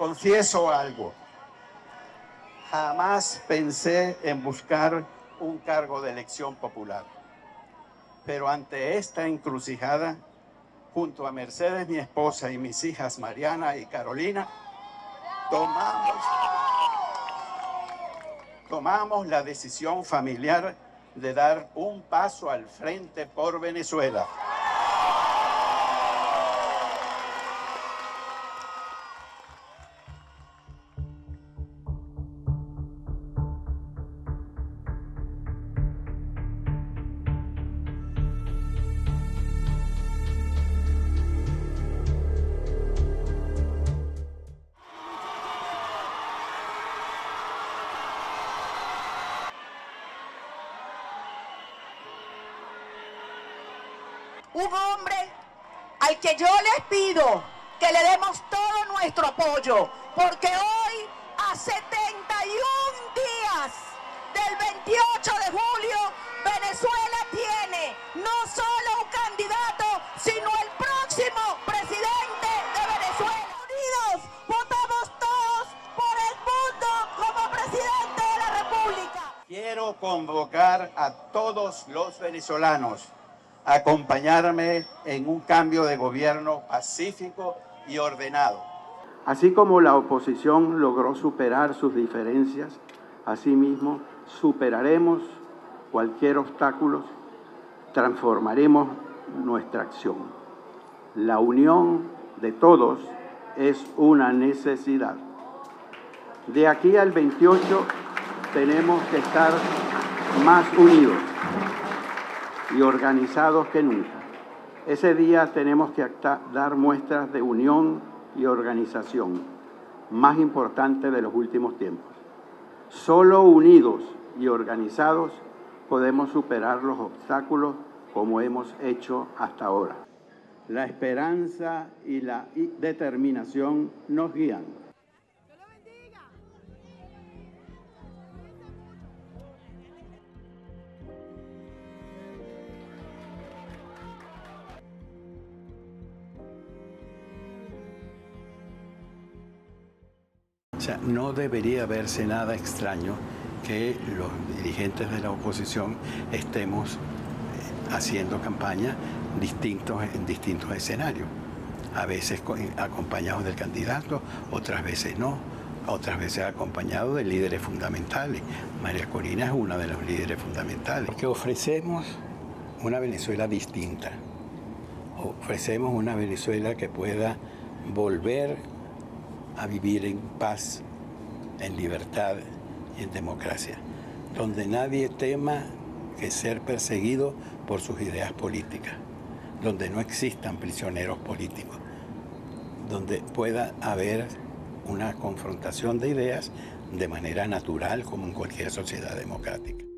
confieso algo. Jamás pensé en buscar un cargo de elección popular. Pero ante esta encrucijada, junto a Mercedes, mi esposa, y mis hijas Mariana y Carolina, tomamos, tomamos la decisión familiar de dar un paso al frente por Venezuela. Un hombre al que yo les pido que le demos todo nuestro apoyo, porque hoy, a 71 días del 28 de julio, Venezuela tiene no solo un candidato, sino el próximo presidente de Venezuela. Unidos, votamos todos por el mundo como presidente de la República. Quiero convocar a todos los venezolanos acompañarme en un cambio de gobierno pacífico y ordenado. Así como la oposición logró superar sus diferencias, asimismo superaremos cualquier obstáculo, transformaremos nuestra acción. La unión de todos es una necesidad. De aquí al 28 tenemos que estar más unidos y organizados que nunca. Ese día tenemos que dar muestras de unión y organización, más importante de los últimos tiempos. Solo unidos y organizados podemos superar los obstáculos como hemos hecho hasta ahora. La esperanza y la determinación nos guían. O sea, no debería verse nada extraño que los dirigentes de la oposición estemos eh, haciendo campaña distintos, en distintos escenarios. A veces acompañados del candidato, otras veces no, otras veces acompañados de líderes fundamentales. María Corina es una de los líderes fundamentales. Que ofrecemos una Venezuela distinta. Ofrecemos una Venezuela que pueda volver a vivir en paz, en libertad y en democracia, donde nadie tema que ser perseguido por sus ideas políticas, donde no existan prisioneros políticos, donde pueda haber una confrontación de ideas de manera natural como en cualquier sociedad democrática.